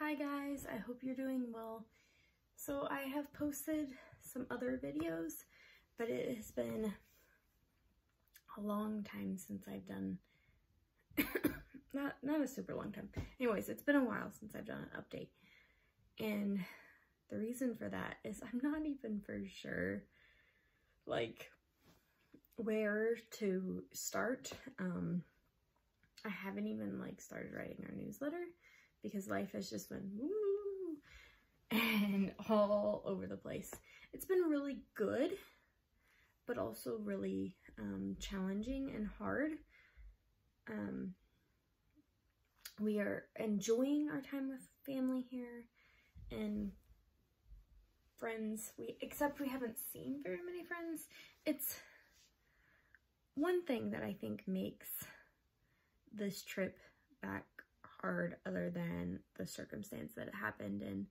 Hi guys, I hope you're doing well. So I have posted some other videos, but it has been a long time since I've done, not, not a super long time. Anyways, it's been a while since I've done an update. And the reason for that is I'm not even for sure, like, where to start. Um, I haven't even, like, started writing our newsletter because life has just been and all over the place. It's been really good, but also really um, challenging and hard. Um, we are enjoying our time with family here and friends. We except we haven't seen very many friends. It's one thing that I think makes this trip back hard other than the circumstance that it happened in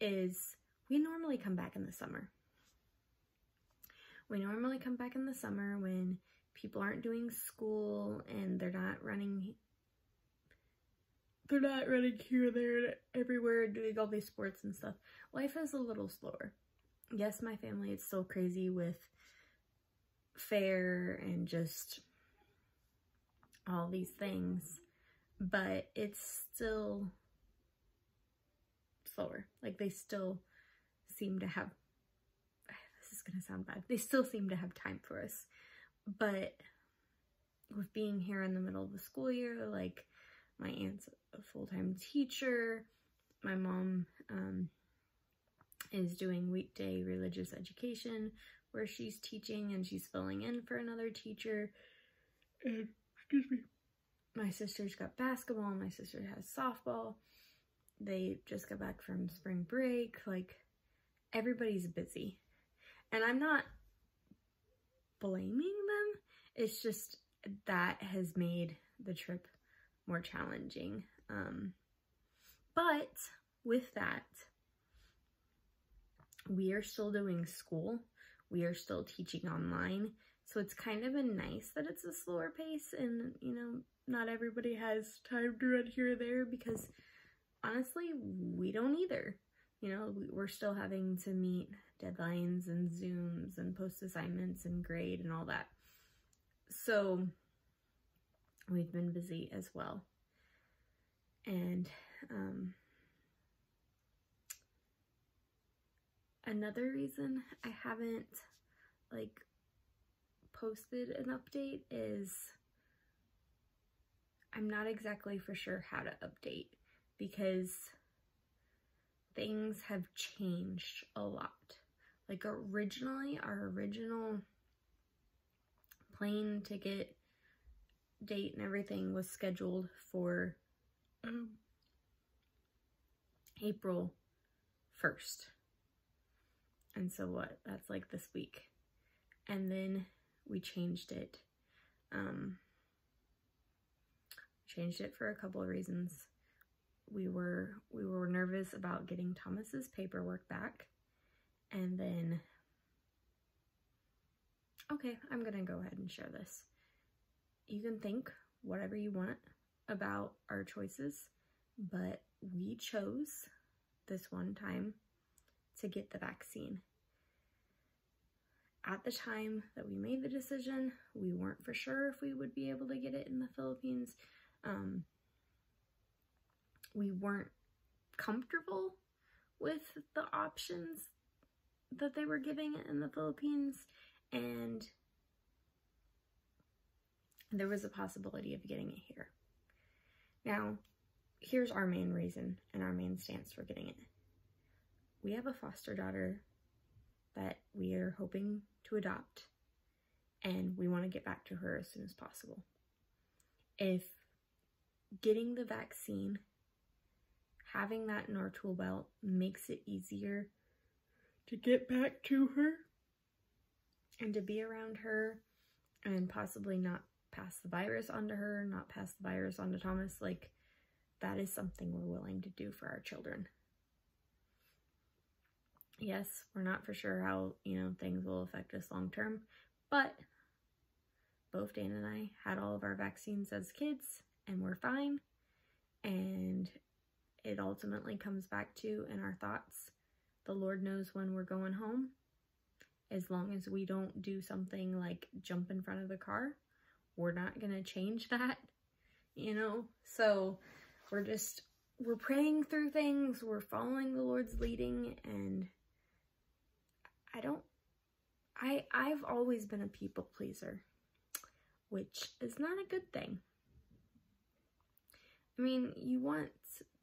is we normally come back in the summer. We normally come back in the summer when people aren't doing school and they're not running they're not running here, there, everywhere, doing all these sports and stuff. Life is a little slower. Yes, my family is still crazy with fair and just all these things but it's still slower. Like they still seem to have, this is gonna sound bad, they still seem to have time for us. But with being here in the middle of the school year, like my aunt's a full-time teacher, my mom um, is doing weekday religious education where she's teaching and she's filling in for another teacher. And, excuse me, my sister's got basketball, my sister has softball. They just got back from spring break. Like, everybody's busy. And I'm not blaming them. It's just that has made the trip more challenging. Um, but with that, we are still doing school. We are still teaching online. So it's kind of been nice that it's a slower pace and, you know, not everybody has time to run here or there because honestly, we don't either. You know, we're still having to meet deadlines and Zooms and post assignments and grade and all that. So we've been busy as well. And um, another reason I haven't like posted an update is I'm not exactly for sure how to update because things have changed a lot. Like originally, our original plane ticket date and everything was scheduled for um, April 1st. And so what? That's like this week. And then we changed it um, changed it for a couple of reasons. We were we were nervous about getting Thomas's paperwork back and then okay, I'm to go ahead and share this. You can think whatever you want about our choices, but we chose this one time to get the vaccine. At the time that we made the decision, we weren't for sure if we would be able to get it in the Philippines um, we weren't comfortable with the options that they were giving in the Philippines and there was a possibility of getting it here. Now, here's our main reason and our main stance for getting it. We have a foster daughter that we are hoping to adopt and we want to get back to her as soon as possible. If getting the vaccine, having that in our tool belt makes it easier to get back to her and to be around her and possibly not pass the virus onto her, not pass the virus onto Thomas. Like, that is something we're willing to do for our children. Yes, we're not for sure how, you know, things will affect us long term, but both Dan and I had all of our vaccines as kids and we're fine. And it ultimately comes back to in our thoughts. The Lord knows when we're going home. As long as we don't do something like jump in front of the car, we're not going to change that, you know? So we're just, we're praying through things, we're following the Lord's leading, and I don't, I, I've always been a people pleaser, which is not a good thing. I mean, you want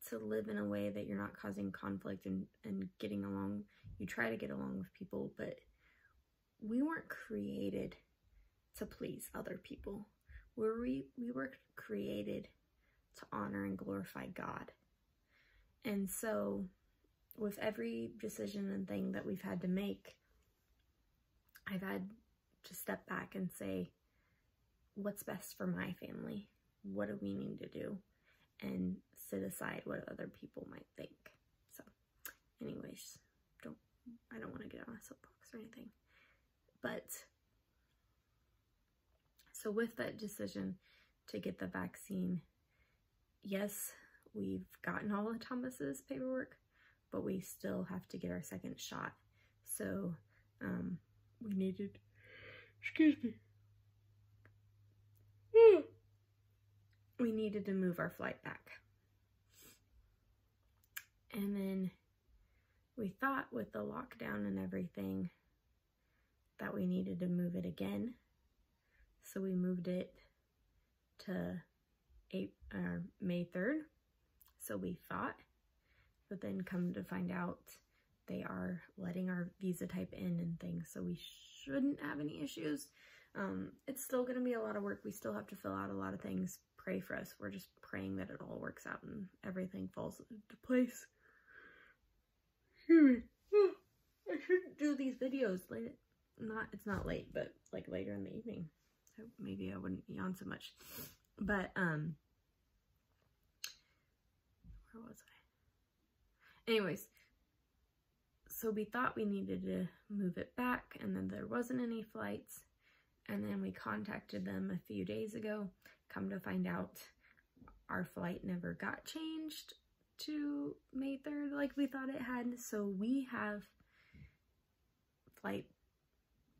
to live in a way that you're not causing conflict and, and getting along. You try to get along with people, but we weren't created to please other people. We're we, we were created to honor and glorify God. And so, with every decision and thing that we've had to make, I've had to step back and say, what's best for my family? What do we need to do? And sit aside what other people might think. So, anyways, don't I don't want to get on a soapbox or anything. But so with that decision to get the vaccine, yes, we've gotten all of Thomas's paperwork, but we still have to get our second shot. So um, we needed, excuse me, we needed to move our flight back. And then we thought with the lockdown and everything that we needed to move it again. So we moved it to eight, uh, May 3rd. So we thought, but then come to find out they are letting our visa type in and things. So we shouldn't have any issues. Um, it's still going to be a lot of work. We still have to fill out a lot of things. Pray for us. We're just praying that it all works out and everything falls into place. I shouldn't do these videos late. Not, it's not late, but like later in the evening. So maybe I wouldn't yawn so much. But, um, where was I? Anyways, so we thought we needed to move it back and then there wasn't any flights. And then we contacted them a few days ago. Come to find out our flight never got changed to May 3rd like we thought it had. So we have flight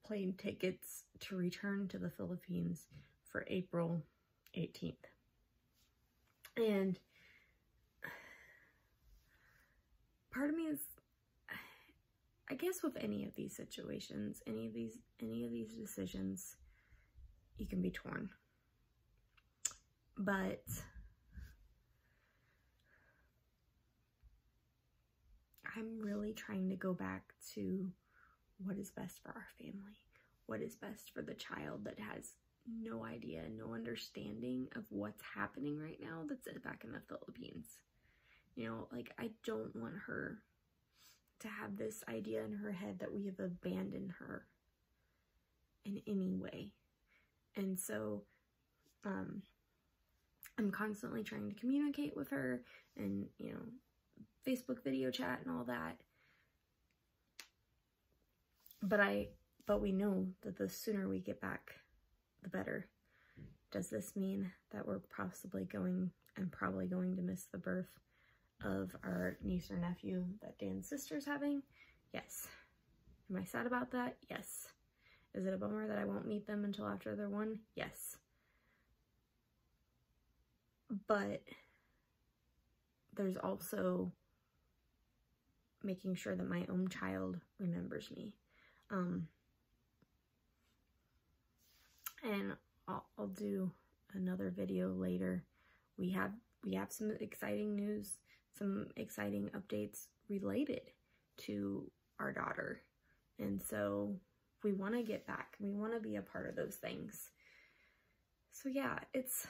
plane tickets to return to the Philippines for April 18th. And part of me is I guess with any of these situations, any of these any of these decisions, you can be torn. But I'm really trying to go back to what is best for our family, what is best for the child that has no idea, no understanding of what's happening right now that's back in the Philippines. You know, like I don't want her to have this idea in her head that we have abandoned her in any way. And so um I'm constantly trying to communicate with her and, you know, Facebook video chat and all that. But I, but we know that the sooner we get back, the better. Does this mean that we're possibly going and probably going to miss the birth of our niece or nephew that Dan's sister's having? Yes. Am I sad about that? Yes. Is it a bummer that I won't meet them until after they're one? Yes. But there's also making sure that my own child remembers me. Um, and I'll, I'll do another video later. We have we have some exciting news, some exciting updates related to our daughter. And so we want to get back. We want to be a part of those things. So yeah, it's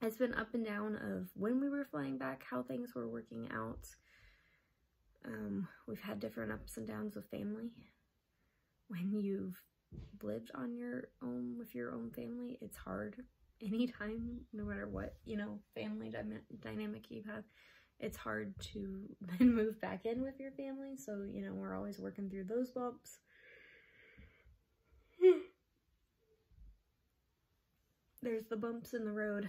it's been up and down of when we were flying back, how things were working out. Um, we've had different ups and downs with family. When you've lived on your own with your own family, it's hard anytime, no matter what, you know, family dy dynamic you have. It's hard to then move back in with your family. So, you know, we're always working through those bumps. There's the bumps in the road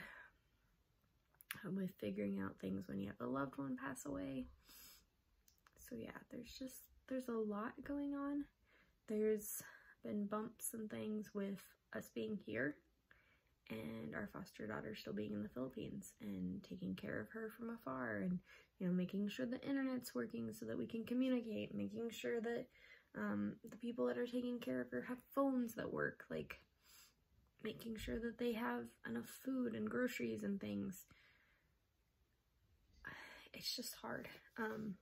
with figuring out things when you have a loved one pass away. So yeah, there's just there's a lot going on. There's been bumps and things with us being here and our foster daughter still being in the Philippines and taking care of her from afar and you know making sure the internet's working so that we can communicate making sure that um, the people that are taking care of her have phones that work like making sure that they have enough food and groceries and things it's just hard um,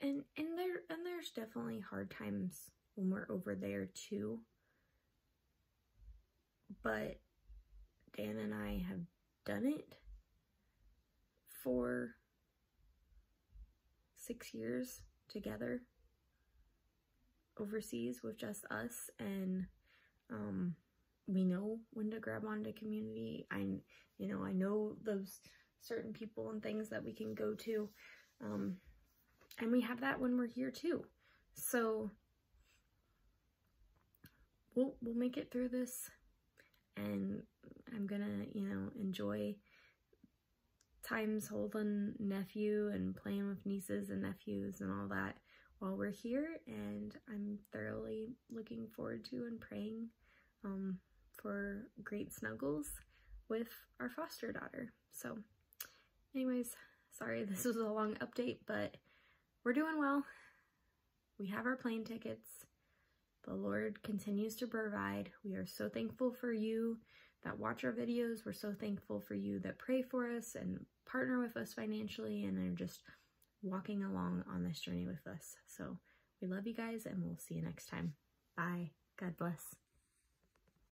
and and there and there's definitely hard times when we're over there too. But Dan and I have done it for six years together overseas with just us and um, we know when to grab onto community. I, you know, I know those certain people and things that we can go to. Um, and we have that when we're here too. So we'll we'll make it through this and I'm gonna, you know, enjoy times holding nephew and playing with nieces and nephews and all that while we're here and I'm thoroughly looking forward to and praying um, for great snuggles with our foster daughter. So anyways, sorry this was a long update, but we're doing well. We have our plane tickets. The Lord continues to provide. We are so thankful for you that watch our videos. We're so thankful for you that pray for us and partner with us financially and are just walking along on this journey with us. So we love you guys and we'll see you next time. Bye. God bless.